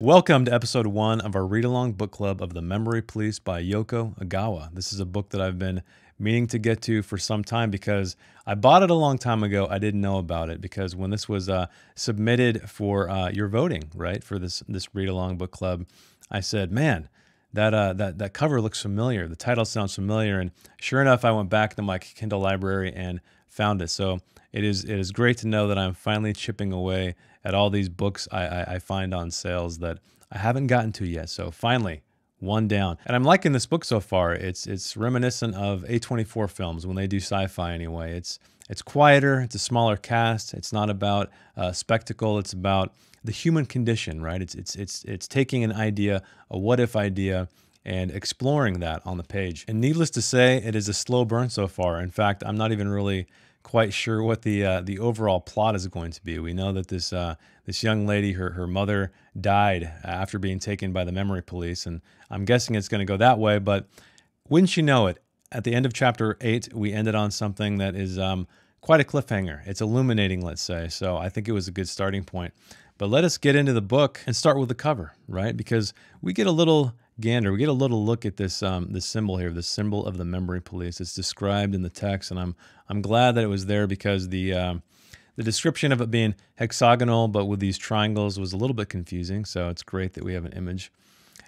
Welcome to episode one of our read along book club of The Memory Police by Yoko Ogawa. This is a book that I've been meaning to get to for some time because I bought it a long time ago. I didn't know about it because when this was uh, submitted for uh, your voting, right, for this this read along book club, I said, man, that uh, that that cover looks familiar. The title sounds familiar, and sure enough, I went back to my Kindle library and found it. So it is it is great to know that I'm finally chipping away at all these books I, I, I find on sales that I haven't gotten to yet. So finally, one down. And I'm liking this book so far. It's it's reminiscent of A24 films when they do sci-fi anyway. It's it's quieter. It's a smaller cast. It's not about uh, spectacle. It's about the human condition, right? It's it's it's it's taking an idea, a what if idea, and exploring that on the page. And needless to say, it is a slow burn so far. In fact, I'm not even really quite sure what the uh, the overall plot is going to be. We know that this uh, this young lady, her her mother died after being taken by the memory police, and I'm guessing it's going to go that way. But wouldn't you know it? At the end of chapter eight, we ended on something that is um, quite a cliffhanger. It's illuminating, let's say. So I think it was a good starting point. But let us get into the book and start with the cover, right? Because we get a little gander. We get a little look at this um, this symbol here, the symbol of the memory police. It's described in the text, and I'm I'm glad that it was there because the um, the description of it being hexagonal but with these triangles was a little bit confusing. So it's great that we have an image.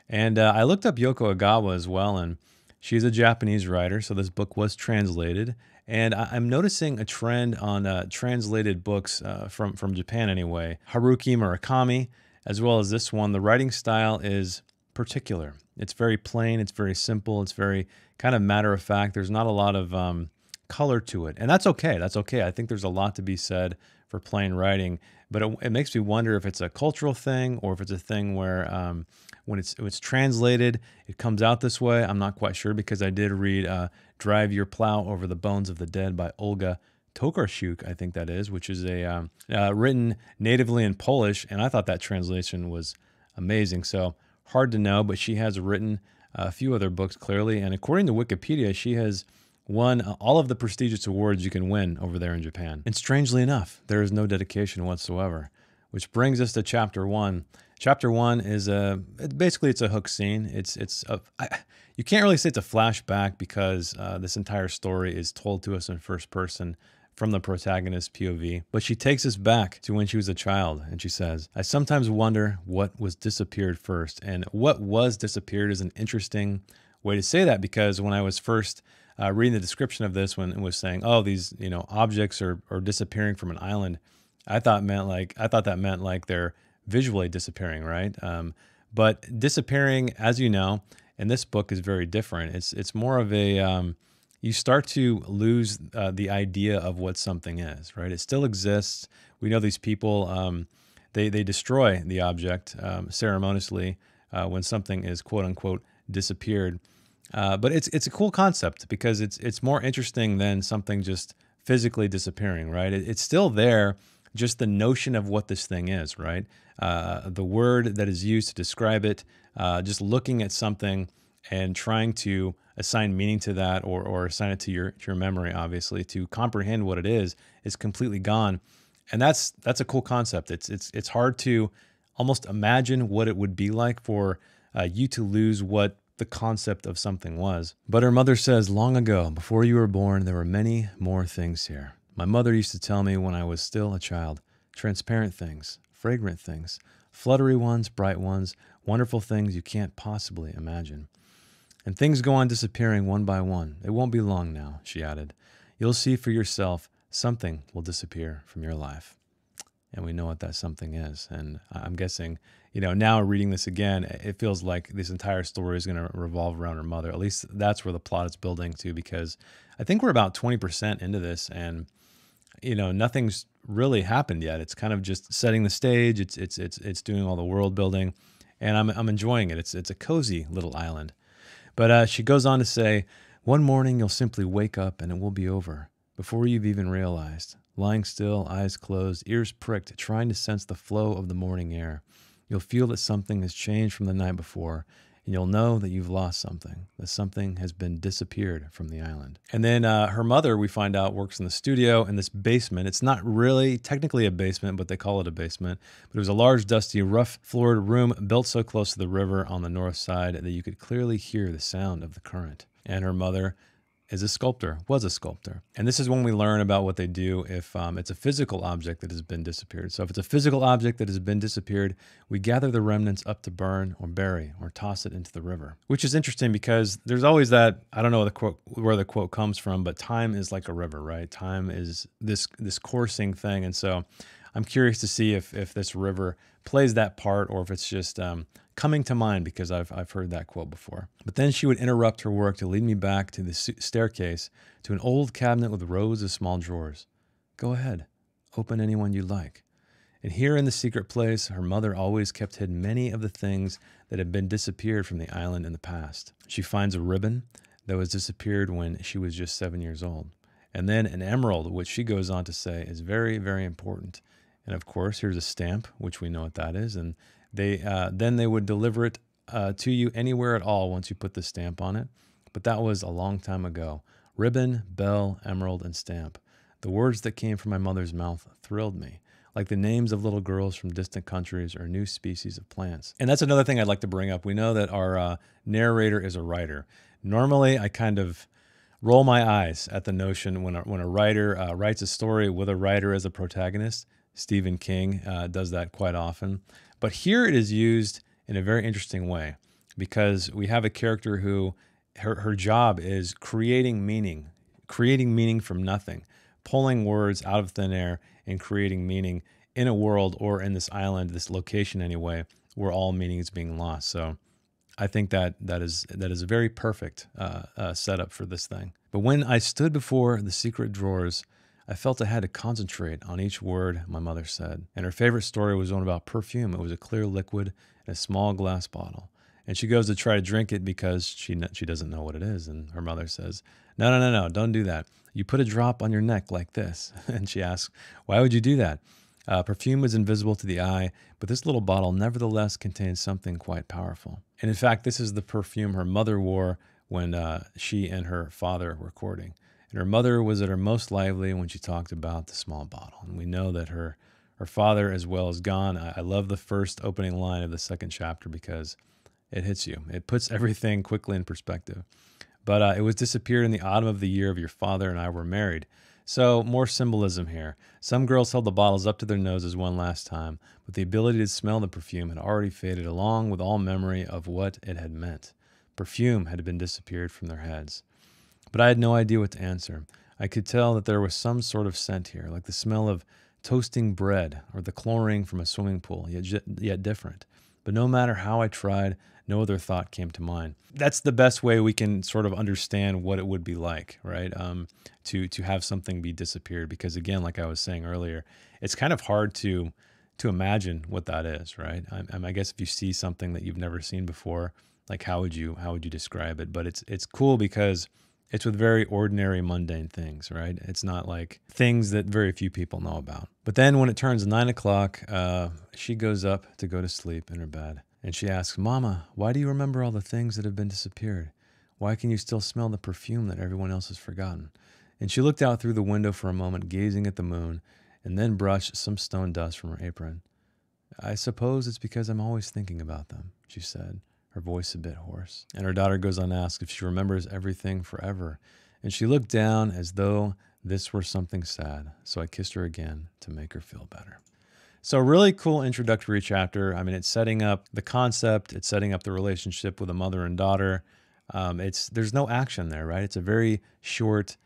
And uh, I looked up Yoko Ogawa as well, and she's a Japanese writer. So this book was translated, and I- am noticing a trend on uh, translated books uh, from from Japan anyway. Haruki Murakami, as well as this one. The writing style is particular. It's very plain, it's very simple, it's very kind of matter of fact. There's not a lot of um, color to it. And that's okay. That's okay. I think there's a lot to be said for plain writing, but it, it makes me wonder if it's a cultural thing or if it's a thing where um, when it's when it's translated, it comes out this way. I'm not quite sure because I did read uh, "Drive Your Plow Over the Bones of the Dead" by Olga Tokarczuk, I think that is, which is a um, uh, written natively in Polish, and I thought that translation was amazing. So hard to know, but she has written a few other books clearly. And according to Wikipedia, she has won all of the prestigious awards you can win over there in Japan. And strangely enough, there is no dedication whatsoever, which brings us to chapter one. Chapter one is a basically it's a hook scene. It's it's a, I, you can't really say it's a flashback because uh, this entire story is told to us in first person from the protagonist's POV, but she takes us back to when she was a child and she says, I sometimes wonder what was disappeared first. And what was disappeared is an interesting way to say that because when I was first uh, reading the description of this, when it was saying, oh, these, you know, objects are, are disappearing from an island, I thought meant like, I thought that meant like they're visually disappearing, right? Um, but disappearing, as you know, in this book is very different. It's, it's more of a, um, you start to lose uh, the idea of what something is, right? It still exists. We know these people, um, they, they destroy the object um, ceremoniously uh, when something is quote unquote disappeared. Uh, but it's, it's a cool concept because it's, it's more interesting than something just physically disappearing, right? It, it's still there, just the notion of what this thing is, right? Uh, the word that is used to describe it, uh, just looking at something and trying to assign meaning to that or, or assign it to your, your memory, obviously, to comprehend what it is, is completely gone. And that's that's a cool concept. It's it's it's hard to almost imagine what it would be like for uh, you to lose what the concept of something was. But her mother says, long ago, before you were born, there were many more things here. My mother used to tell me when I was still a child transparent things, fragrant things, fluttery ones, bright ones, wonderful things you can't possibly imagine. And things go on disappearing one by one. It won't be long now, she added. You'll see for yourself something will disappear from your life. And we know what that something is. And I'm guessing, you know, now reading this again, it feels like this entire story is going to revolve around her mother. At least that's where the plot is building to, because I think we're about 20% into this and, you know, nothing's really happened yet. It's kind of just setting the stage. It's, it's, it's, it's doing all the world building and I'm, I'm enjoying it. It's, it's a cozy little island. But uh, she goes on to say, One morning you'll simply wake up and it will be over before you've even realized. Lying still, eyes closed, ears pricked, trying to sense the flow of the morning air. You'll feel that something has changed from the night before, you'll know that you've lost something, that something has been disappeared from the island. And then uh, her mother, we find out, works in the studio in this basement. It's not really technically a basement, but they call it a basement. But it was a large, dusty, rough floored room built so close to the river on the north side that you could clearly hear the sound of the current. And her mother is a sculptor, was a sculptor. And this is when we learn about what they do if um, it's a physical object that has been disappeared. So if it's a physical object that has been disappeared, we gather the remnants up to burn or bury or toss it into the river. Which is interesting because there's always that, I don't know the quote, where the quote comes from, but time is like a river, right? Time is this this coursing thing. And so I'm curious to see if if this river plays that part or if it's just um, coming to mind because I've, I've heard that quote before. But then she would interrupt her work to lead me back to the staircase to an old cabinet with rows of small drawers. Go ahead, open any one you like. And here in the secret place, her mother always kept hidden many of the things that had been disappeared from the island in the past. She finds a ribbon that was disappeared when she was just seven years old. And then an emerald, which she goes on to say is very, very important. And of course, here's a stamp, which we know what that is. And they uh, then they would deliver it uh, to you anywhere at all once you put the stamp on it. But that was a long time ago. Ribbon, bell, emerald, and stamp. The words that came from my mother's mouth thrilled me, like the names of little girls from distant countries or new species of plants. And that's another thing I'd like to bring up. We know that our uh, narrator is a writer. Normally, I kind of roll my eyes at the notion when a, when a writer uh, writes a story with a writer as a protagonist. Stephen King uh, does that quite often. But here it is used in a very interesting way because we have a character who her, her job is creating meaning, creating meaning from nothing, pulling words out of thin air and creating meaning in a world or in this island, this location anyway, where all meaning is being lost. So I think that that is that is a very perfect uh, uh, setup for this thing. But when I stood before the secret drawers, I felt I had to concentrate on each word my mother said. And her favorite story was one about perfume. It was a clear liquid in a small glass bottle. And she goes to try to drink it because she she doesn't know what it is. And her mother says, "No, no, no, no, don't do that. You put a drop on your neck like this." And she asks, "Why would you do that?" Uh, perfume is invisible to the eye, but this little bottle nevertheless contains something quite powerful. And in fact, this is the perfume her mother wore when uh, she and her father were courting. And her mother was at her most lively when she talked about the small bottle. And we know that her, her father as well is gone. I, I love the first opening line of the second chapter because it hits you. It puts everything quickly in perspective. But uh, it was disappeared in the autumn of the year of your father and I were married. So, more symbolism here. Some girls held the bottles up to their noses one last time, but the ability to smell the perfume had already faded along with all memory of what it had meant. Perfume had been disappeared from their heads. But I had no idea what to answer. I could tell that there was some sort of scent here, like the smell of toasting bread or the chlorine from a swimming pool, yet, yet different. But no matter how I tried, no other thought came to mind. That's the best way we can sort of understand what it would be like, right? Um, to to have something be disappeared, because again, like I was saying earlier, it's kind of hard to to imagine what that is, right? I, I guess if you see something that you've never seen before, like how would you how would you describe it? But it's it's cool because it's with very ordinary, mundane things, right? It's not like things that very few people know about. But then when it turns nine o'clock, uh, she goes up to go to sleep in her bed. And she asks, Mama, why do you remember all the things that have been disappeared? Why can you still smell the perfume that everyone else has forgotten? And she looked out through the window for a moment, gazing at the moon, and then brushed some stone dust from her apron. I suppose it's because I'm always thinking about them, she said her voice a bit hoarse. And her daughter goes on to ask if she remembers everything forever. And she looked down as though this were something sad. So I kissed her again to make her feel better. So, really cool introductory chapter. I mean, it's setting up the concept, it's setting up the relationship with a mother and daughter. Um, it's there's no action there, right? It's a very short,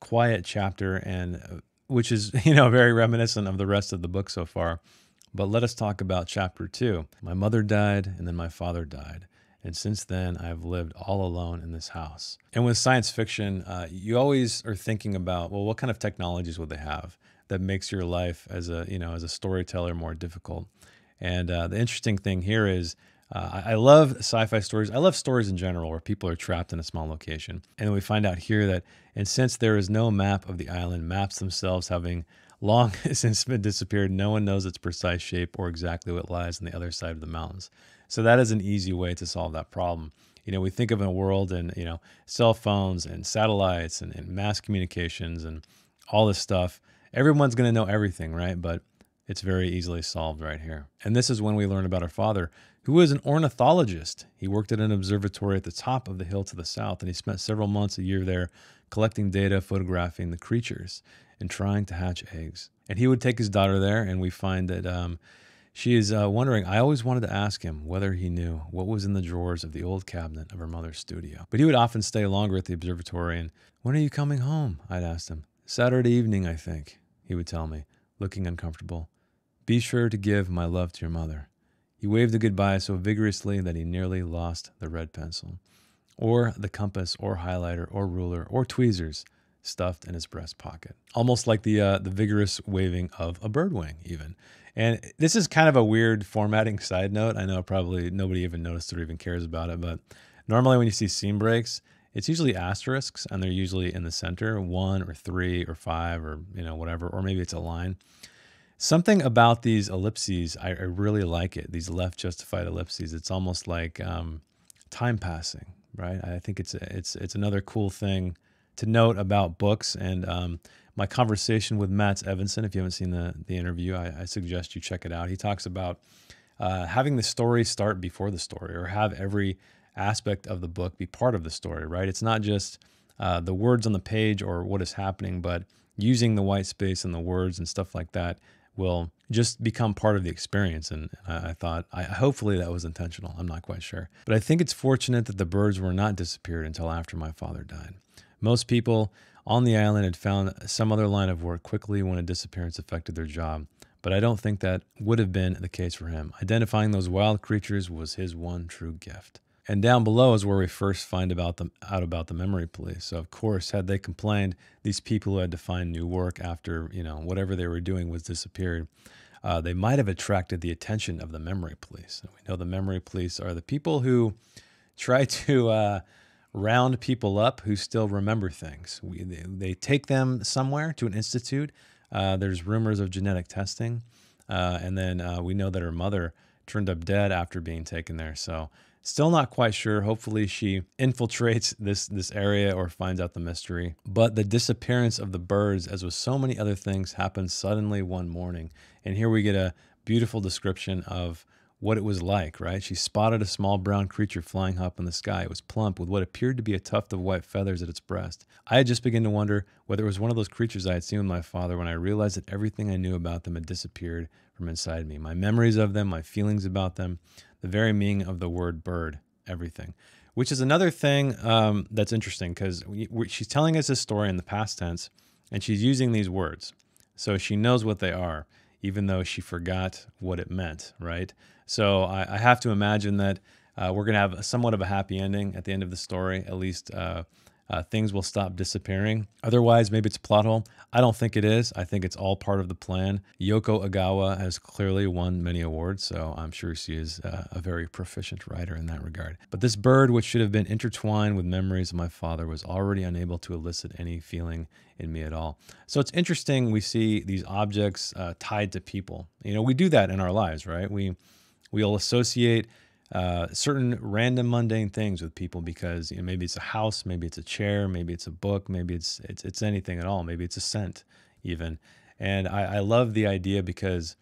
quiet chapter, and uh, which is you know very reminiscent of the rest of the book so far. But let us talk about chapter two. My mother died, and then my father died. And since then, I've lived all alone in this house. And with science fiction, uh, you always are thinking about, well, what kind of technologies would they have that makes your life as a, you know, as a storyteller more difficult? And uh, the interesting thing here is, uh, I love sci-fi stories. I love stories in general where people are trapped in a small location. And then we find out here that, and since there is no map of the island, maps themselves having long since been disappeared, no one knows its precise shape or exactly what lies on the other side of the mountains. So that is an easy way to solve that problem. You know, we think of a world and, you know, cell phones and satellites and, and mass communications and all this stuff. Everyone's going to know everything, right? But it's very easily solved right here. And this is when we learn about our father, who was an ornithologist. He worked at an observatory at the top of the hill to the south, and he spent several months a year there collecting data, photographing the creatures, and trying to hatch eggs. And he would take his daughter there, and we find that um, she is uh, wondering. I always wanted to ask him whether he knew what was in the drawers of the old cabinet of her mother's studio. But he would often stay longer at the observatory, and when are you coming home? I'd asked him. Saturday evening, I think, he would tell me, looking uncomfortable. Be sure to give my love to your mother. He waved a goodbye so vigorously that he nearly lost the red pencil, or the compass, or highlighter, or ruler, or tweezers stuffed in his breast pocket, almost like the uh, the vigorous waving of a bird wing, even. And this is kind of a weird formatting side note. I know probably nobody even noticed or even cares about it, but normally when you see seam breaks, it's usually asterisks, and they're usually in the center, one or three or five or you know whatever, or maybe it's a line. Something about these ellipses, I, I, really like it. These left justified ellipses. It's almost like um, time passing, right? I think it's it's it's another cool thing to note about books. And um, my conversation with Matt Evanson, if you haven't seen the the interview, I, I suggest you check it out. He talks about uh, having the story start before the story, or have every aspect of the book be part of the story, right? It's not just uh, the words on the page or what is happening, but using the white space and the words and stuff like that will just become part of the experience. And I, I thought, I, hopefully that was intentional. I'm not quite sure. But I think it's fortunate that the birds were not disappeared until after my father died. Most people on the island had found some other line of work quickly when a disappearance affected their job. But I don't think that would have been the case for him. Identifying those wild creatures was his one true gift. And down below is where we first find about them out about the memory police. So of course, had they complained, these people who had to find new work after you know whatever they were doing was disappeared, uh, they might have attracted the attention of the memory police. And we know the memory police are the people who try to uh, round people up who still remember things. We, they, they take them somewhere to an institute. Uh, there's rumors of genetic testing, uh, and then uh, we know that her mother turned up dead after being taken there. So Still not quite sure. Hopefully she infiltrates this this area or finds out the mystery. But the disappearance of the birds, as with so many other things, happened suddenly one morning. And here we get a beautiful description of what it was like, right? She spotted a small brown creature flying up in the sky. It was plump with what appeared to be a tuft of white feathers at its breast. I had just begun to wonder whether it was one of those creatures I had seen with my father when I realized that everything I knew about them had disappeared from inside me. My memories of them, my feelings about them, the very meaning of the word bird, everything. Which is another thing um, that's interesting because she's telling us this story in the past tense and she's using these words. So she knows what they are, even though she forgot what it meant, right? So I, I have to imagine that uh, we're going to have somewhat of a happy ending at the end of the story, at least uh, uh, things will stop disappearing. Otherwise, maybe it's a plot hole. I don't think it is. I think it's all part of the plan. Yoko Ogawa has clearly won many awards, so I'm sure she is uh, a very proficient writer in that regard. But this bird, which should have been intertwined with memories of my father, was already unable to elicit any feeling in me at all. So it's interesting we see these objects uh, tied to people. You know, we do that in our lives, right? We we'll associate uh, certain random mundane things with people because you know maybe it's a house, maybe it's a chair, maybe it's a book, maybe it's it's it's anything at all. Maybe it's a scent even. And I, I love the idea because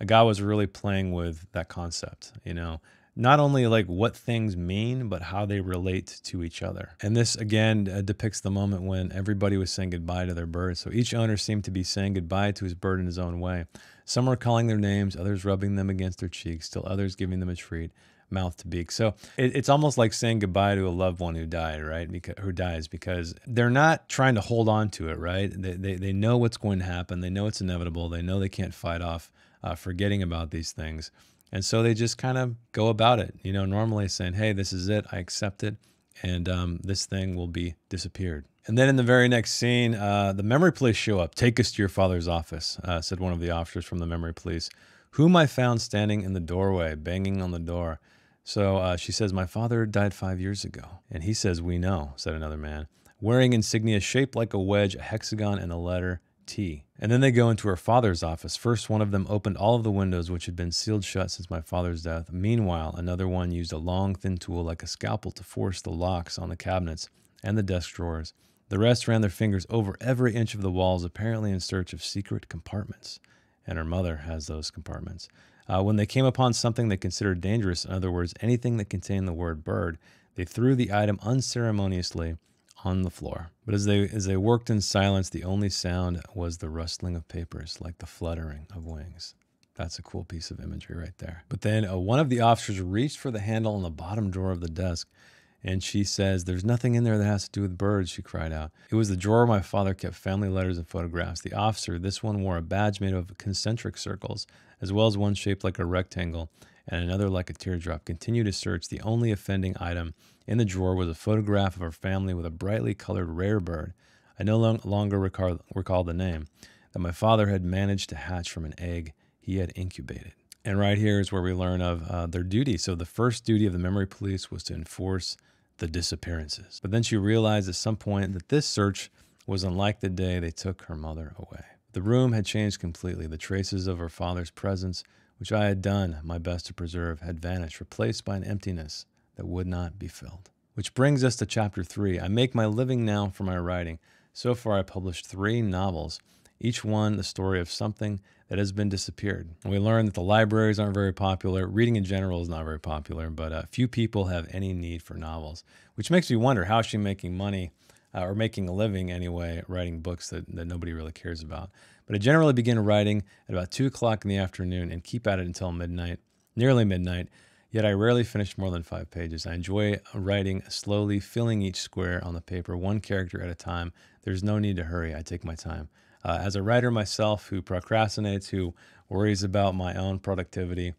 a guy was really playing with that concept. You know, not only like what things mean, but how they relate to each other. And this again uh, depicts the moment when everybody was saying goodbye to their bird. So each owner seemed to be saying goodbye to his bird in his own way. Some were calling their names, others rubbing them against their cheeks, still others giving them a treat mouth to beak. So it, it's almost like saying goodbye to a loved one who died, right? Because who dies because they're not trying to hold on to it, right? They they, they know what's going to happen. They know it's inevitable. They know they can't fight off uh, forgetting about these things, and so they just kind of go about it. You know, normally saying, "Hey, this is it. I accept it." And um, this thing will be disappeared. And then in the very next scene, uh, the memory police show up. Take us to your father's office, uh, said one of the officers from the memory police, whom I found standing in the doorway, banging on the door. So uh, she says, My father died five years ago. And he says, We know, said another man. Wearing insignia shaped like a wedge, a hexagon, and a letter T. And then they go into her father's office. First, one of them opened all of the windows, which had been sealed shut since my father's death. Meanwhile, another one used a long, thin tool like a scalpel to force the locks on the cabinets and the desk drawers. The rest ran their fingers over every inch of the walls, apparently in search of secret compartments. And her mother has those compartments. Uh, when they came upon something they considered dangerous, in other words, anything that contained the word bird, they threw the item unceremoniously on the floor. But as they as they worked in silence, the only sound was the rustling of papers, like the fluttering of wings. That's a cool piece of imagery right there. But then uh, one of the officers reached for the handle on the bottom drawer of the desk, and she says, There's nothing in there that has to do with birds, she cried out. It was the drawer my father kept family letters and photographs. The officer, this one wore a badge made of concentric circles, as well as one shaped like a rectangle and another like a teardrop, continued to search. The only offending item in the drawer was a photograph of her family with a brightly colored rare bird. I no long, longer recall, recall the name that my father had managed to hatch from an egg he had incubated. And right here is where we learn of uh, their duty. So the first duty of the memory police was to enforce the disappearances. But then she realized at some point that this search was unlike the day they took her mother away. The room had changed completely. The traces of her father's presence, which I had done my best to preserve, had vanished, replaced by an emptiness that would not be filled. Which brings us to chapter three. I make my living now for my writing. So far, I published three novels, each one the story of something that has been disappeared. And we learn that the libraries aren't very popular. Reading in general is not very popular, but uh, few people have any need for novels, which makes me wonder how is she making money uh, or making a living anyway, writing books that, that nobody really cares about. But I generally begin writing at about 2 o'clock in the afternoon and keep at it until midnight, nearly midnight. Yet I rarely finish more than five pages. I enjoy writing slowly, filling each square on the paper, one character at a time. There's no need to hurry. I take my time. Uh, as a writer myself who procrastinates, who worries about my own productivity,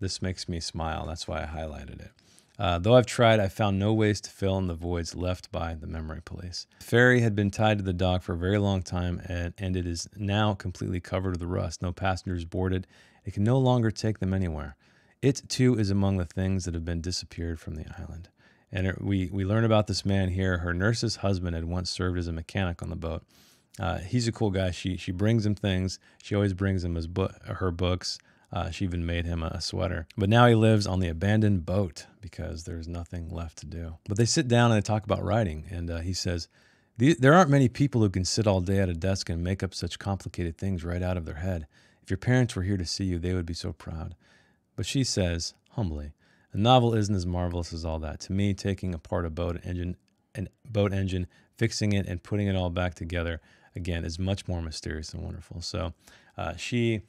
this makes me smile. That's why I highlighted it. Uh, though I've tried, I've found no ways to fill in the voids left by the memory police. The ferry had been tied to the dock for a very long time, and, and it is now completely covered with rust. No passengers boarded. It can no longer take them anywhere. It too is among the things that have been disappeared from the island. And we, we learn about this man here. Her nurse's husband had once served as a mechanic on the boat. Uh, he's a cool guy. She she brings him things. She always brings him his book, her books. Uh, she even made him a sweater. But now he lives on the abandoned boat because there's nothing left to do. But they sit down and they talk about writing. And uh, he says, There aren't many people who can sit all day at a desk and make up such complicated things right out of their head. If your parents were here to see you, they would be so proud. But she says, humbly, a novel isn't as marvelous as all that. To me, taking apart a boat engine, and boat engine, fixing it, and putting it all back together again is much more mysterious and wonderful. So uh, she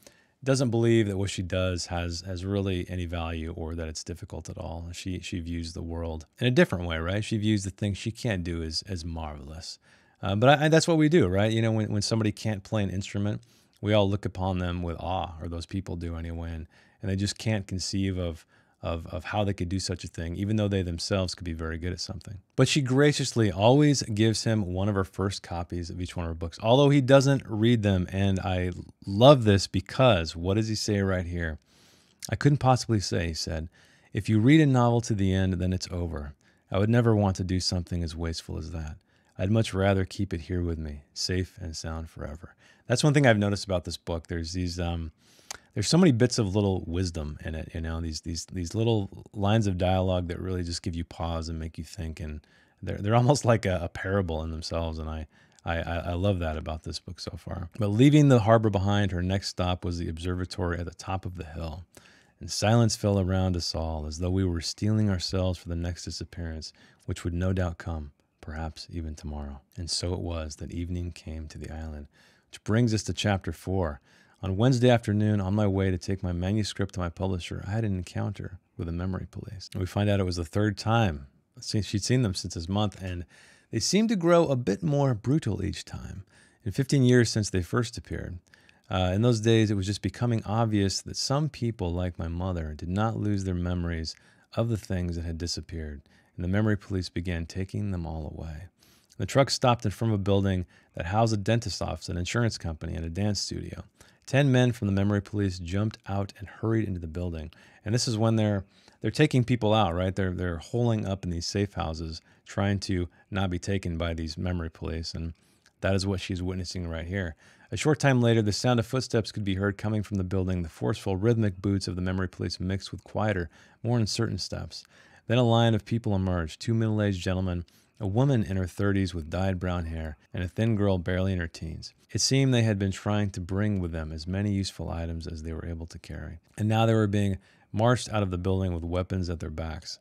doesn't believe that what she does has has really any value or that it's difficult at all. She she views the world in a different way, right? She views the things she can't do as as marvelous. Uh, but I, that's what we do, right? You know, when when somebody can't play an instrument, we all look upon them with awe, or those people do anyway, and and they just can't conceive of, of, of how they could do such a thing, even though they themselves could be very good at something. But she graciously always gives him one of her first copies of each one of her books, although he doesn't read them. And I love this because what does he say right here? I couldn't possibly say, he said, if you read a novel to the end, then it's over. I would never want to do something as wasteful as that. I'd much rather keep it here with me, safe and sound forever. That's one thing I've noticed about this book. There's these um, there's so many bits of little wisdom in it you know these these these little lines of dialogue that really just give you pause and make you think and they're, they're almost like a, a parable in themselves and I, I i love that about this book so far. But leaving the harbor behind her next stop was the observatory at the top of the hill and silence fell around us all as though we were steeling ourselves for the next disappearance which would no doubt come perhaps even tomorrow. And so it was that evening came to the island which brings us to chapter four on Wednesday afternoon, on my way to take my manuscript to my publisher, I had an encounter with the memory police. And we find out it was the third time since she'd seen them since this month, and they seemed to grow a bit more brutal each time. In 15 years since they first appeared, uh, in those days, it was just becoming obvious that some people, like my mother, did not lose their memories of the things that had disappeared, and the memory police began taking them all away. The truck stopped in front of a building that housed a dentist's office, an insurance company, and a dance studio. Ten men from the memory police jumped out and hurried into the building. And this is when they're they're taking people out, right? They're they're holing up in these safe houses, trying to not be taken by these memory police. And that is what she's witnessing right here. A short time later, the sound of footsteps could be heard coming from the building, the forceful, rhythmic boots of the memory police mixed with quieter, more uncertain steps. Then a line of people emerged two middle aged gentlemen, a woman in her 30s with dyed brown hair, and a thin girl barely in her teens. It seemed they had been trying to bring with them as many useful items as they were able to carry. And now they were being marched out of the building with weapons at their backs.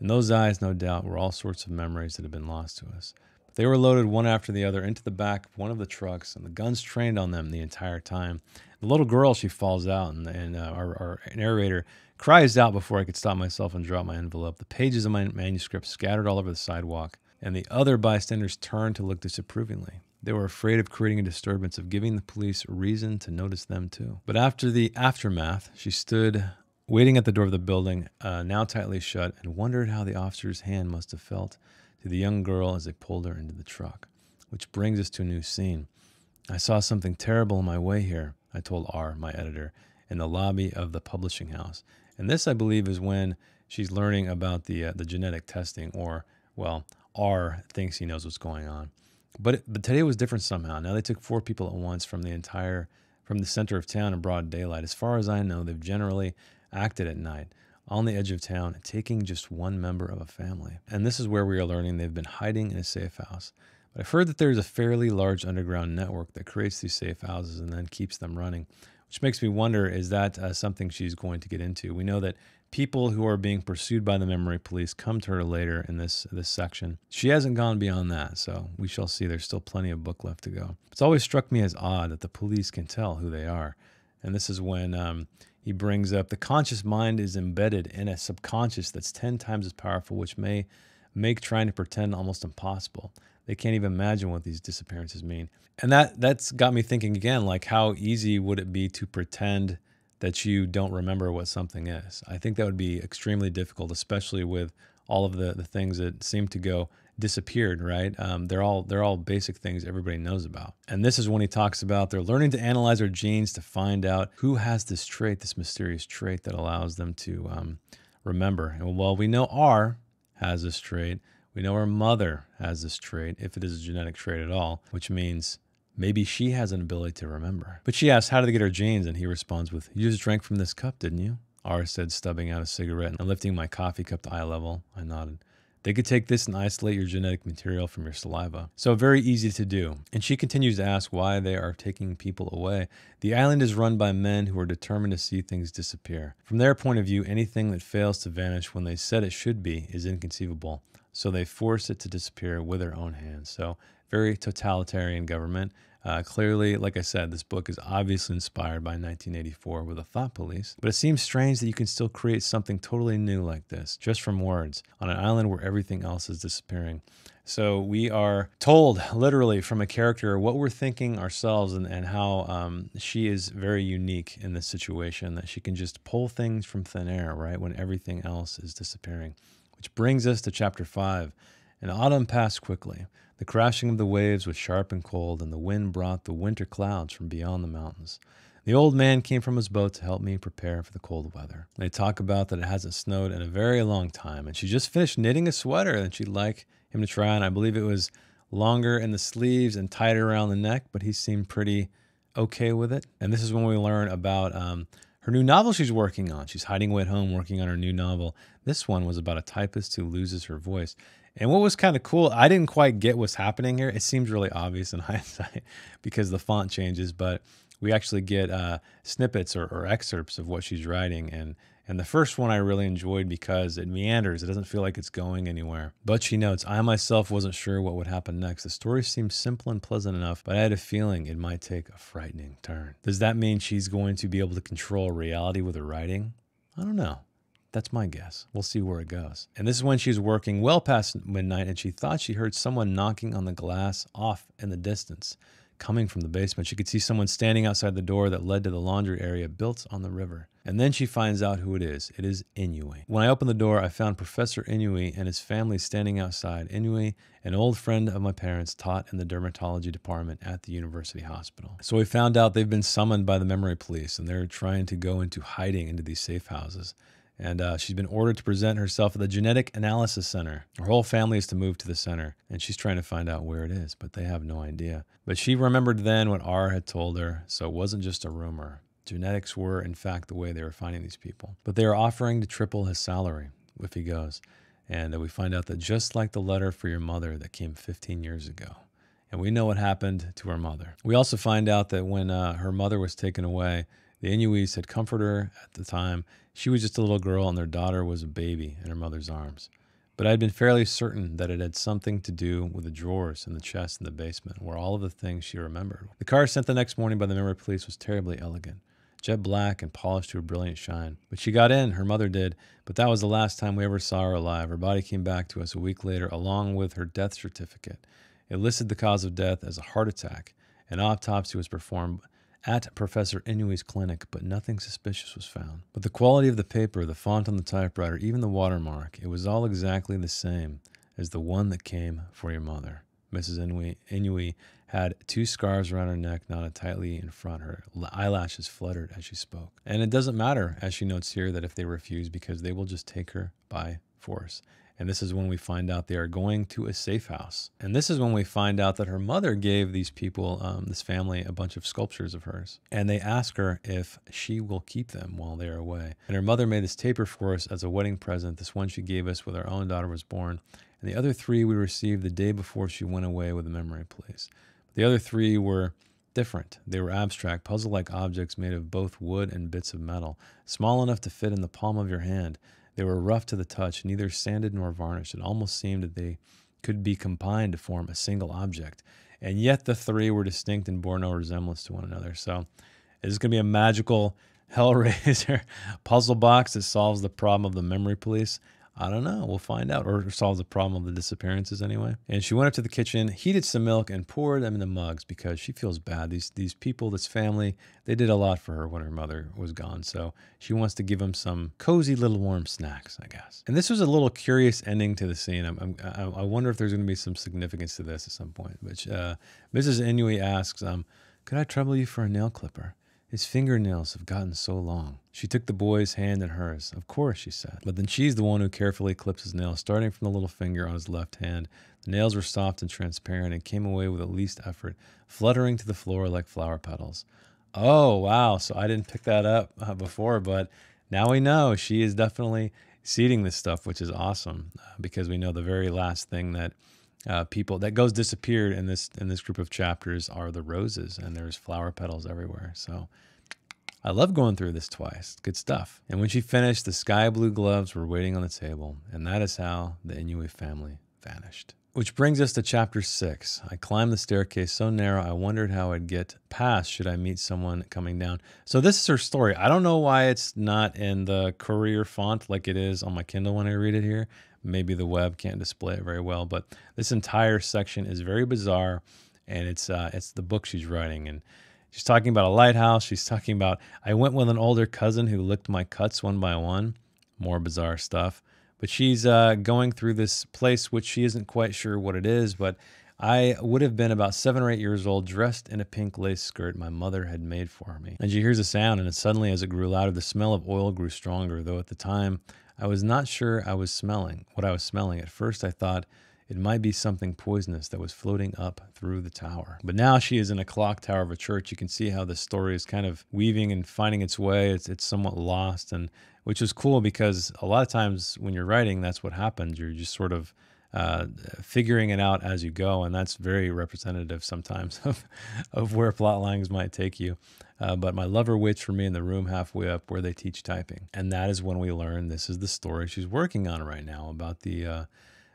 In those eyes, no doubt, were all sorts of memories that had been lost to us. But they were loaded one after the other into the back of one of the trucks, and the guns trained on them the entire time. The little girl, she falls out, and, and uh, our, our narrator cries out before I could stop myself and drop my envelope. The pages of my manuscript scattered all over the sidewalk, and the other bystanders turned to look disapprovingly. They were afraid of creating a disturbance, of giving the police reason to notice them too. But after the aftermath, she stood waiting at the door of the building, uh, now tightly shut, and wondered how the officer's hand must have felt to the young girl as they pulled her into the truck. Which brings us to a new scene. I saw something terrible on my way here, I told R, my editor, in the lobby of the publishing house. And this, I believe, is when she's learning about the uh, the genetic testing, or well, R thinks he knows what's going on. But but today was different somehow. Now they took four people at once from the entire from the center of town in broad daylight. As far as I know, they've generally acted at night on the edge of town, taking just one member of a family. And this is where we are learning they've been hiding in a safe house. But I've heard that there's a fairly large underground network that creates these safe houses and then keeps them running, which makes me wonder is that uh, something she's going to get into? We know that people who are being pursued by the memory police come to her later in this this section. She hasn't gone beyond that, so we shall see. There's still plenty of book left to go. It's always struck me as odd that the police can tell who they are, and this is when um, he brings up the conscious mind is embedded in a subconscious that's 10 times as powerful, which may make trying to pretend almost impossible. They can't even imagine what these disappearances mean. And that that's got me thinking again like how easy would it be to pretend that you don't remember what something is? I think that would be extremely difficult, especially with all of the, the things that seem to go disappeared, right? Um, they're all they're all basic things everybody knows about. And this is when he talks about they're learning to analyze their genes to find out who has this trait, this mysterious trait that allows them to um, remember. And well, we know R has this trait. We know our mother has this trait, if it is a genetic trait at all, which means maybe she has an ability to remember. But she asks, How they get her genes? And he responds with, You just drank from this cup, didn't you? R said, stubbing out a cigarette and lifting my coffee cup to eye level. I nodded. They could take this and isolate your genetic material from your saliva. So, very easy to do. And she continues to ask why they are taking people away. The island is run by men who are determined to see things disappear. From their point of view, anything that fails to vanish when they said it should be is inconceivable. So, they force it to disappear with their own hands. So, very totalitarian government. Uh, clearly, like I said, this book is obviously inspired by 1984 with a thought police, but it seems strange that you can still create something totally new like this just from words on an island where everything else is disappearing. So we are told literally from a character what we're thinking ourselves and, and how um, she is very unique in this situation, that she can just pull things from thin air, right, when everything else is disappearing. Which brings us to chapter five. And autumn passed quickly. The crashing of the waves was sharp and cold, and the wind brought the winter clouds from beyond the mountains. The old man came from his boat to help me prepare for the cold weather. They talk about that it hasn't snowed in a very long time, and she just finished knitting a sweater and she'd like him to try on. I believe it was longer in the sleeves and tighter around the neck, but he seemed pretty okay with it. And this is when we learn about um, her new novel she's working on. She's hiding away at home working on her new novel. This one was about a typist who loses her voice. And what was kind of cool, I didn't quite get what's happening here. It seems really obvious in hindsight because the font changes, but we actually get uh, snippets or, or, excerpts of what she's writing. And, and the first one I really enjoyed because it meanders. It doesn't feel like it's going anywhere. But she notes, I myself wasn't sure what would happen next. The story seemed simple and pleasant enough, but I had a feeling it might take a frightening turn. Does that mean she's going to be able to control reality with her writing? I don't know. That's my guess. We'll see where it goes. And this is when she's working well past midnight and she thought she heard someone knocking on the glass off in the distance. Coming from the basement, she could see someone standing outside the door that led to the laundry area built on the river. And then she finds out who it is. It is Inui. When I opened the door, I found Professor Inui and his family standing outside. Inui, an old friend of my parents, taught in the dermatology department at the university hospital. So we found out they've been summoned by the memory police and they're trying to go into hiding into these safe houses. And uh, she's been ordered to present herself at the Genetic Analysis Center. Her whole family is to move to the center, and she's trying to find out where it is, but they have no idea. But she remembered then what R had told her, so it wasn't just a rumor. Genetics were, in fact, the way they were finding these people. But they are offering to triple his salary if he goes. And uh, we find out that just like the letter for your mother that came 15 years ago, and we know what happened to her mother. We also find out that when uh, her mother was taken away, the Inuis had comforted her at the time. She was just a little girl, and their daughter was a baby in her mother's arms. But I had been fairly certain that it had something to do with the drawers and the chest in the basement, where all of the things she remembered. The car sent the next morning by the memory police was terribly elegant, jet black and polished to a brilliant shine. But she got in, her mother did, but that was the last time we ever saw her alive. Her body came back to us a week later, along with her death certificate. It listed the cause of death as a heart attack. An autopsy was performed at Professor Inui's clinic, but nothing suspicious was found. But the quality of the paper, the font on the typewriter, even the watermark, it was all exactly the same as the one that came for your mother. Mrs. Inui had two scarves around her neck, knotted tightly in front. Her eyelashes fluttered as she spoke. And it doesn't matter, as she notes here, that if they refuse, because they will just take her by force. And this is when we find out they are going to a safe house. And this is when we find out that her mother gave these people, um, this family, a bunch of sculptures of hers. And they ask her if she will keep them while they are away. And her mother made this taper for us as a wedding present. This one she gave us when our own daughter was born. And the other three we received the day before she went away with a memory police. The other three were different. They were abstract, puzzle like objects made of both wood and bits of metal, small enough to fit in the palm of your hand. They were rough to the touch, neither sanded nor varnished. It almost seemed that they could be combined to form a single object. And yet the three were distinct and bore no resemblance to one another. So this is going to be a magical Hellraiser puzzle box that solves the problem of the memory police? I don't know. We'll find out, or solve the problem of the disappearances anyway. And she went up to the kitchen, heated some milk, and poured them in the mugs because she feels bad. These these people, this family, they did a lot for her when her mother was gone. So she wants to give them some cozy little warm snacks, I guess. And this was a little curious ending to the scene. I'm, I'm, i wonder if there's going to be some significance to this at some point. Which uh, Mrs. Inui asks, um, "Could I trouble you for a nail clipper?" His fingernails have gotten so long. She took the boy's hand in hers. Of course, she said. But then she's the one who carefully clips his nails, starting from the little finger on his left hand. The nails were soft and transparent and came away with the least effort, fluttering to the floor like flower petals. Oh, wow. So I didn't pick that up uh, before, but now we know she is definitely seeding this stuff, which is awesome uh, because we know the very last thing that uh, people that goes disappeared in this in this group of chapters are the roses, and there's flower petals everywhere. So I love going through this twice. Good stuff. And when she finished, the sky blue gloves were waiting on the table, and that is how the Inui family vanished. Which brings us to chapter six. I climbed the staircase so narrow I wondered how I'd get past should I meet someone coming down. So this is her story. I don't know why it's not in the courier font like it is on my Kindle when I read it here maybe the web can't display it very well, but this entire section is very bizarre, and it's uh, it's the book she's writing, and she's talking about a lighthouse. She's talking about I went with an older cousin who licked my cuts one by one. More bizarre stuff, but she's uh, going through this place which she isn't quite sure what it is, but. I would have been about seven or eight years old, dressed in a pink lace skirt my mother had made for me. And she hears a sound, and suddenly, as it grew louder, the smell of oil grew stronger, though at the time I was not sure I was smelling what I was smelling. At first, I thought it might be something poisonous that was floating up through the tower. But now she is in a clock tower of a church. You can see how the story is kind of weaving and finding its way. It's, it's somewhat lost, and which is cool because a lot of times when you're writing, that's what happens. You're just sort of uh, figuring it out as you go, and that's very representative sometimes of, of where plot lines might take you. Uh, but my lover waits for me in the room halfway up where they teach typing, and that is when we learn this is the story she's working on right now about the uh,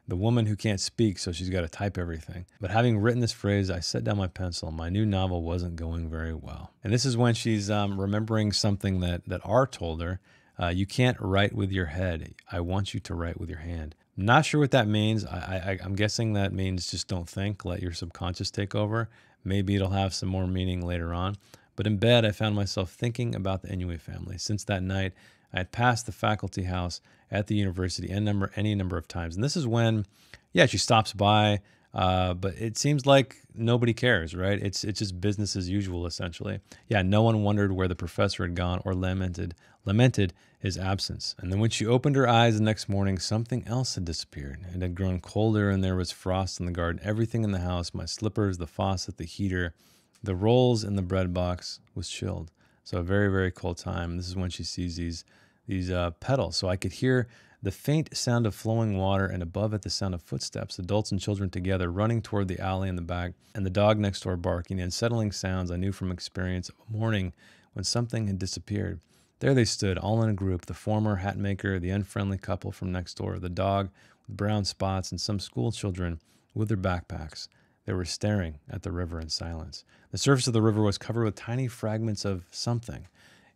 the woman who can't speak, so she's got to type everything. But having written this phrase, I set down my pencil. My new novel wasn't going very well, and this is when she's um, remembering something that that R told her. Uh, you can't write with your head. I want you to write with your hand. Not sure what that means. I, I, I'm guessing that means just don't think, let your subconscious take over. Maybe it'll have some more meaning later on. But in bed, I found myself thinking about the Inui family. Since that night, I had passed the faculty house at the university any number, any number of times. And this is when, yeah, she stops by Uh, but it seems like nobody cares, right? It's it's just business as usual, essentially. Yeah, no one wondered where the professor had gone or lamented lamented his absence. And then when she opened her eyes the next morning, something else had disappeared. It had grown colder, and there was frost in the garden. Everything in the house, my slippers, the faucet, the heater, the rolls in the bread box, was chilled. So a very very cold time. This is when she sees these these uh, petals. So I could hear the faint sound of flowing water, and above it, the sound of footsteps, adults and children together running toward the alley in the back, and the dog next door barking, the unsettling sounds I knew from experience of a morning when something had disappeared. There they stood, all in a group the former hat maker, the unfriendly couple from next door, the dog with brown spots, and some school children with their backpacks. They were staring at the river in silence. The surface of the river was covered with tiny fragments of something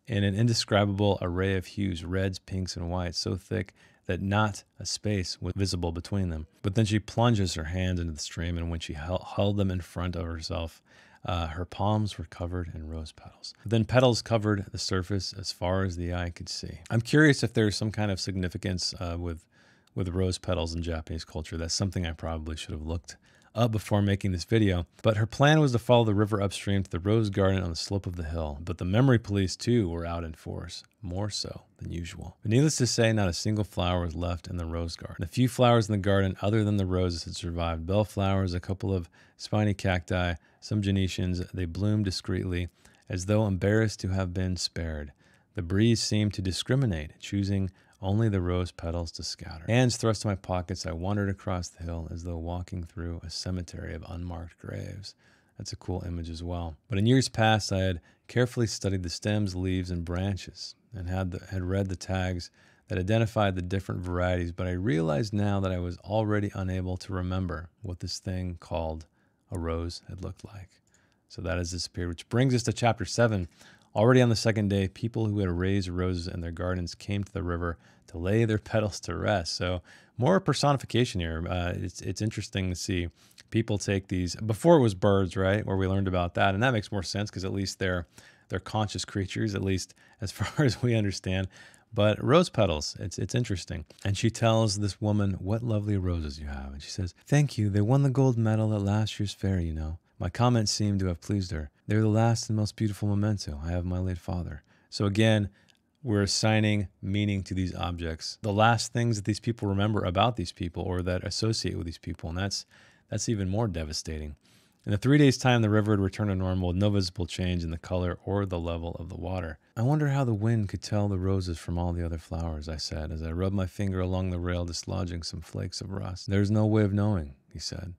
in an indescribable array of hues reds, pinks, and whites, so thick that not a space was visible between them. But then she plunges her hands into the stream, and when she held them in front of herself, uh, her palms were covered in rose petals. Then petals covered the surface as far as the eye could see. I'm curious if there's some kind of significance uh, with with rose petals in Japanese culture. That's something I probably should have looked up before making this video, but her plan was to follow the river upstream to the rose garden on the slope of the hill. But the memory police too were out in force, more so than usual. But needless to say, not a single flower was left in the rose garden. The few flowers in the garden other than the roses had survived. Bellflowers, a couple of spiny cacti, some gentians, they bloomed discreetly, as though embarrassed to have been spared. The breeze seemed to discriminate, choosing only the rose petals to scatter. Hands thrust in my pockets, I wandered across the hill as though walking through a cemetery of unmarked graves. That's a cool image as well. But in years past, I had carefully studied the stems, leaves, and branches and had, the, had read the tags that identified the different varieties, but I realized now that I was already unable to remember what this thing called a rose had looked like. So that has disappeared, which brings us to chapter 7 Already on the second day, people who had raised roses in their gardens came to the river to lay their petals to rest. So more personification here. Uh, it's it's interesting to see people take these. Before it was birds, right, where we learned about that, and that makes more sense because at least they're they're conscious creatures, at least as far as we understand. But rose petals, it's it's interesting. And she tells this woman what lovely roses you have, and she says, "Thank you. They won the gold medal at last year's fair, you know." My comments seemed to have pleased her. They're the last and most beautiful memento I have of my late father. So again, we're assigning meaning to these objects. The last things that these people remember about these people or that associate with these people. And that's that's even more devastating. In the three days' time, the river had returned to normal with no visible change in the color or the level of the water. I wonder how the wind could tell the roses from all the other flowers, I said, as I rubbed my finger along the rail, dislodging some flakes of rust. There's no way of knowing, he said.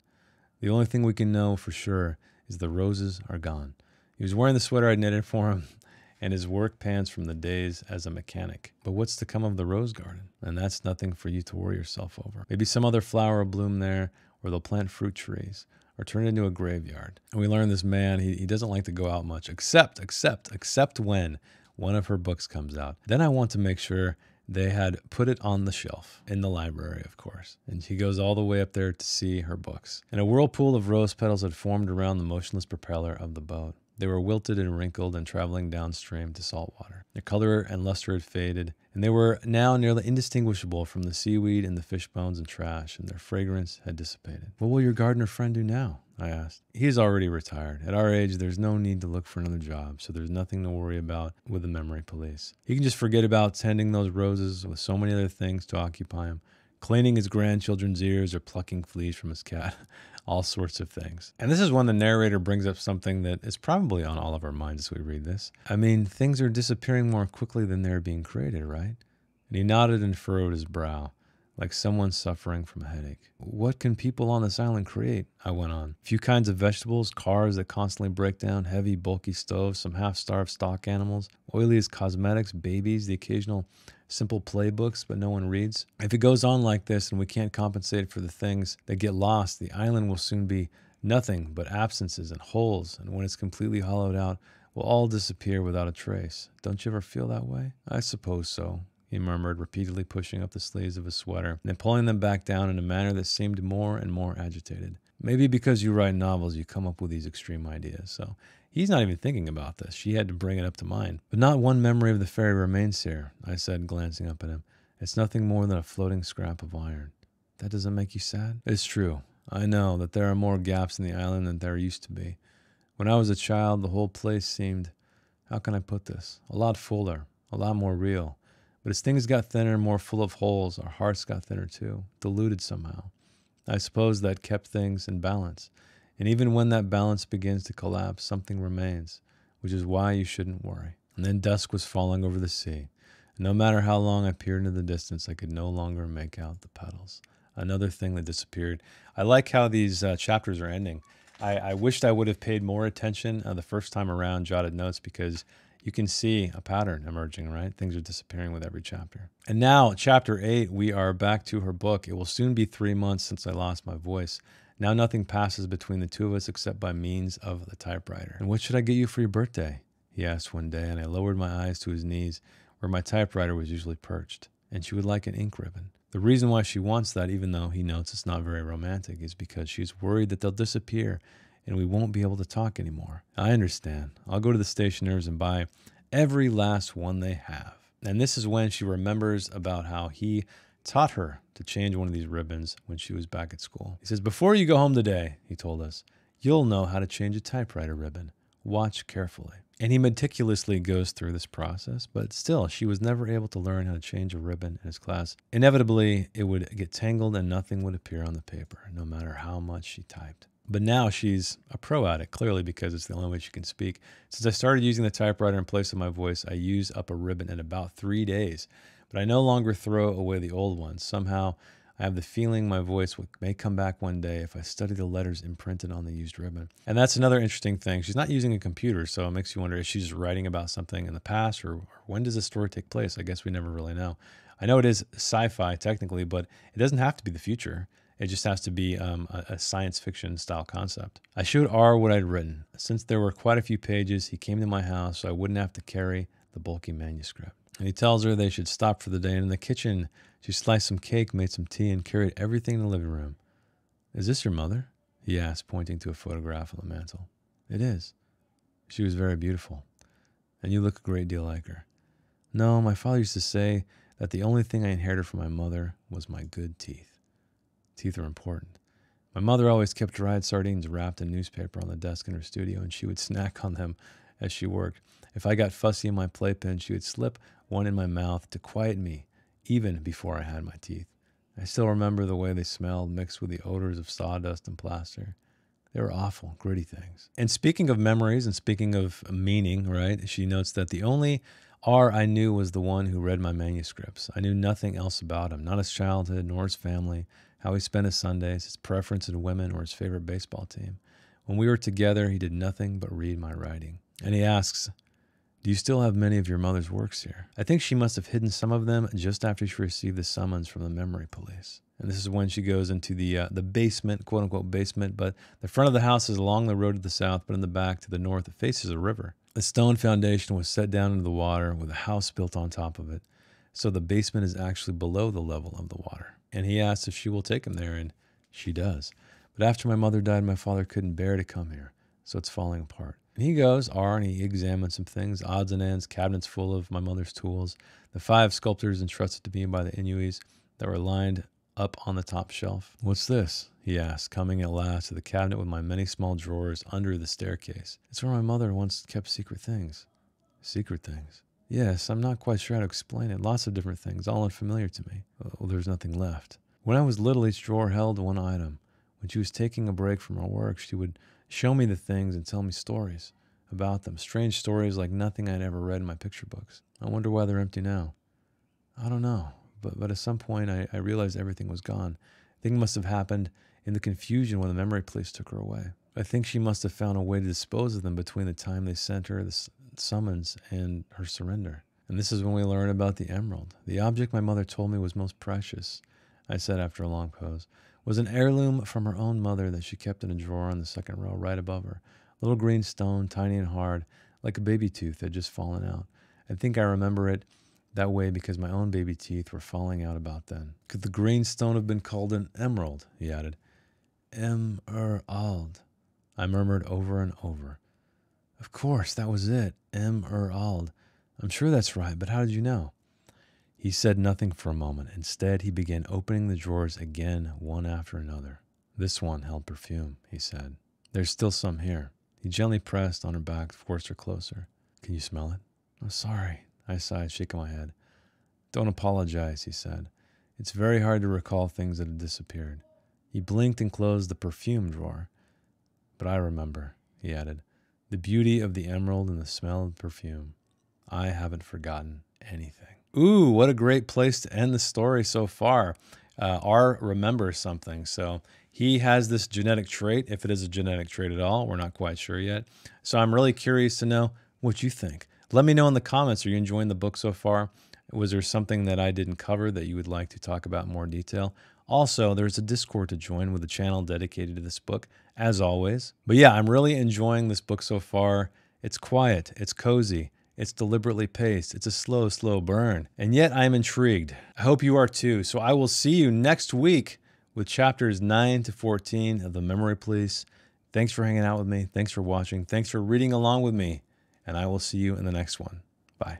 The only thing we can know for sure is the roses are gone. He was wearing the sweater I knitted for him and his work pants from the days as a mechanic. But what's to come of the rose garden? And that's nothing for you to worry yourself over. Maybe some other flower will bloom there, or they'll plant fruit trees, or turn it into a graveyard. And we learn this man, he, he doesn't like to go out much, except, except, except when one of her books comes out. Then I want to make sure they had put it on the shelf in the library, of course. And she goes all the way up there to see her books. And a whirlpool of rose petals had formed around the motionless propeller of the boat. They were wilted and wrinkled and traveling downstream to salt water. Their color and luster had faded, and they were now nearly indistinguishable from the seaweed and the fish bones and trash, and their fragrance had dissipated. What will your gardener friend do now? I asked. He's already retired. At our age, there's no need to look for another job, so there's nothing to worry about with the memory police. He can just forget about tending those roses with so many other things to occupy him cleaning his grandchildren's ears or plucking fleas from his cat all sorts of things. And this is when the narrator brings up something that is probably on all of our minds as we read this. I mean, things are disappearing more quickly than they're being created, right? And he nodded and furrowed his brow, like someone suffering from a headache. What can people on this island create? I went on. A few kinds of vegetables, cars that constantly break down, heavy, bulky stoves, some half starved stock animals, oily as cosmetics, babies, the occasional simple playbooks, but no one reads. If it goes on like this and we can't compensate for the things that get lost, the island will soon be nothing but absences and holes, and when it's completely hollowed out, will all disappear without a trace. Don't you ever feel that way? I suppose so, he murmured, repeatedly pushing up the sleeves of his sweater, and then pulling them back down in a manner that seemed more and more agitated. Maybe because you write novels, you come up with these extreme ideas. So He's not even thinking about this. She had to bring it up to mind. But not one memory of the ferry remains here, I said, glancing up at him. It's nothing more than a floating scrap of iron. That doesn't make you sad? It's true. I know that there are more gaps in the island than there used to be. When I was a child, the whole place seemed, how can I put this, a lot fuller, a lot more real. But as things got thinner, and more full of holes, our hearts got thinner too, diluted somehow. I suppose that kept things in balance. And even when that balance begins to collapse, something remains, which is why you shouldn't worry. And then dusk was falling over the sea. And no matter how long I peered into the distance, I could no longer make out the petals. Another thing that disappeared. I like how these uh, chapters are ending. I, I, wished I would have paid more attention uh, the first time around, jotted notes, because you can see a pattern emerging, right? Things are disappearing with every chapter. And now, chapter eight, we are back to her book. It will soon be three months since I lost my voice. Now nothing passes between the two of us except by means of the typewriter. And what should I get you for your birthday? He asked one day, and I lowered my eyes to his knees, where my typewriter was usually perched. And she would like an ink ribbon. The reason why she wants that, even though he notes it's not very romantic, is because she's worried that they'll disappear and we won't be able to talk anymore. I understand. I'll go to the stationer's and buy every last one they have. And this is when she remembers about how he taught her to change one of these ribbons when she was back at school. He says, Before you go home today, he told us, you'll know how to change a typewriter ribbon. Watch carefully. And he meticulously goes through this process, but still, she was never able to learn how to change a ribbon in his class. Inevitably, it would get tangled and nothing would appear on the paper, no matter how much she typed. But now she's a pro at it, clearly because it's the only way she can speak. Since I started using the typewriter in place of my voice, I use up a ribbon in about three days. But I no longer throw away the old ones. Somehow, I have the feeling my voice may come back one day if I study the letters imprinted on the used ribbon. And that's another interesting thing. She's not using a computer, so it makes you wonder if she's writing about something in the past or, or when does the story take place? I guess we never really know. I know it is sci fi technically, but it doesn't have to be the future. It just has to be um, a, a, science fiction style concept. I showed R what I'd written. Since there were quite a few pages, he came to my house so I wouldn't have to carry the bulky manuscript. And he tells her they should stop for the day. And in the kitchen, she sliced some cake, made some tea, and carried everything in the living room. Is this your mother? He asked, pointing to a photograph on the mantel. It is. She was very beautiful. And you look a great deal like her. No, my father used to say that the only thing I inherited from my mother was my good teeth. Teeth are important. My mother always kept dried sardines wrapped in newspaper on the desk in her studio, and she would snack on them as she worked. If I got fussy in my playpen, she would slip one in my mouth to quiet me even before I had my teeth. I still remember the way they smelled mixed with the odors of sawdust and plaster. They were awful, gritty things. And speaking of memories and speaking of meaning, right, she notes that the only R I knew was the one who read my manuscripts. I knew nothing else about him, not his childhood, nor his family, how he spent his Sundays, his preference in women, or his favorite baseball team. When we were together, he did nothing but read my writing. And he asks, do you still have many of your mother's works here? I think she must have hidden some of them just after she received the summons from the memory police. And this is when she goes into the uh, the basement, quote unquote basement. But the front of the house is along the road to the south, but in the back to the north, it faces a river. The stone foundation was set down into the water with a house built on top of it. So the basement is actually below the level of the water. And he asks if she will take him there, and she does. But after my mother died, my father couldn't bear to come here, so it's falling apart. And he goes, R, and he examines some things, odds and ends, cabinets full of my mother's tools, the five sculptors entrusted to me by the Inuis that were lined up on the top shelf. What's this? he asked, coming at last to the cabinet with my many small drawers under the staircase. It's where my mother once kept secret things. Secret things. Yes, I'm not quite sure how to explain it. Lots of different things, all unfamiliar to me. Well, there's nothing left. When I was little, each drawer held one item. When she was taking a break from her work, she would show me the things and tell me stories about them. Strange stories like nothing I'd ever read in my picture books. I wonder why they're empty now. I don't know. But, but at some point, I, I realized everything was gone. It must have happened in the confusion when the memory police took her away. I think she must have found a way to dispose of them between the time they sent her the summons and her surrender. And this is when we learn about the emerald. The object my mother told me was most precious, I said after a long pause was an heirloom from her own mother that she kept in a drawer on the second row right above her. A little green stone, tiny and hard, like a baby tooth had just fallen out. I think I remember it that way because my own baby teeth were falling out about then. Could the green stone have been called an emerald? he added. Em-er-ald, I murmured over and over. Of course, that was it. Em-er-ald. I'm sure that's right, but how did you know? He said nothing for a moment. Instead, he began opening the drawers again, one after another. This one held perfume, he said. There's still some here. He gently pressed on her back, forced her closer. Can you smell it? I'm sorry, I sighed, shaking my head. Don't apologize, he said. It's very hard to recall things that have disappeared. He blinked and closed the perfume drawer. But I remember, he added, the beauty of the emerald and the smell of the perfume. I haven't forgotten anything. Ooh, what a great place to end the story so far. Uh, R remembers something. So he has this genetic trait, if it is a genetic trait at all. We're not quite sure yet. So I'm really curious to know what you think. Let me know in the comments. Are you enjoying the book so far? Was there something that I didn't cover that you would like to talk about in more detail? Also, there's a Discord to join with a channel dedicated to this book, as always. But yeah, I'm really enjoying this book so far. It's quiet, it's cozy, it's deliberately paced, it's a slow, slow burn. And yet I'm intrigued. I hope you are too. So I will see you next week with chapters 9 to 14 of The Memory Police. Thanks for hanging out with me. Thanks for watching. Thanks for reading along with me. And I will see you in the next one. Bye.